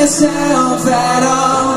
myself at all.